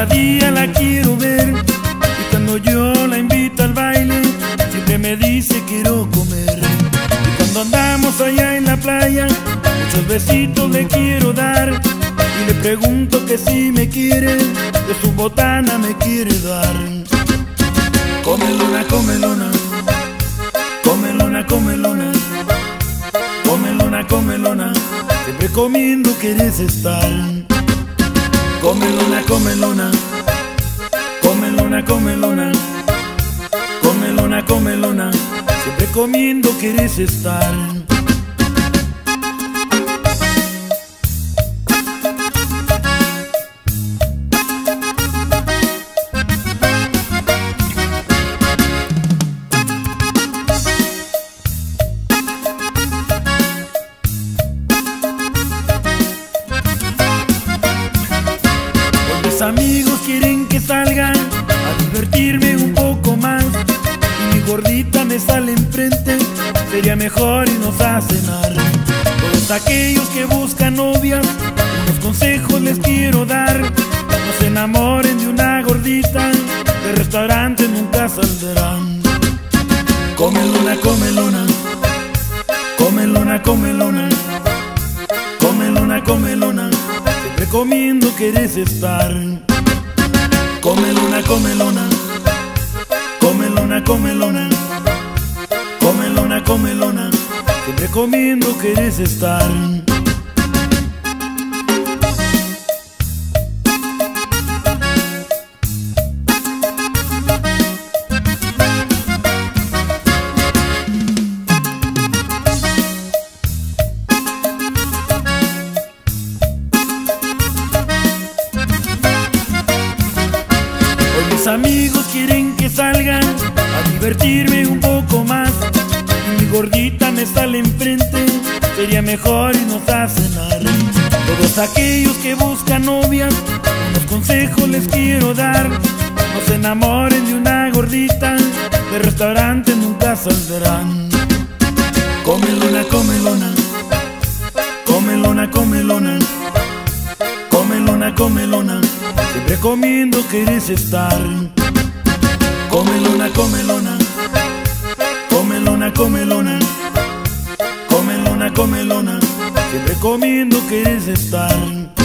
Cada día la quiero ver. Y cuando yo la invito al baile Siempre me dice quiero comer Y cuando andamos allá en la playa Muchos besitos le quiero dar. Y le pregunto que si me quiere De su botana me quiere dar. Comelona, comelona. Comelona, comelona. Comelona, comelona. Siempre comiendo quieres estar. Comelona, comelona, comelona, comelona, comelona, comelona, siempre comiendo quieres estar. Amigos quieren que salga a divertirme un poco más y mi gordita me sale enfrente, sería mejor irnos a cenar. Todos aquellos que buscan novias, unos consejos les quiero dar. No se enamoren de una gordita, de restaurante nunca saldrán. Comelona, comelona, comelona, comelona, comelona, comelona, siempre comiendo quieres estar. Comelona, comelona, comelona, comelona, comelona, comelona, siempre comiendo quieres estar. Amigos quieren que salga a divertirme un poco más y mi gordita me sale enfrente, sería mejor irnos a cenar. Todos aquellos que buscan novias, unos consejos les quiero dar. No se enamoren de una gordita, de restaurante nunca saldrán. Comelona, comelona, comelona, comelona, comelona, comelona, siempre comiendo quieres estar. Comelona, comelona, comelona, comelona, comelona, comelona, siempre comiendo quieres estar.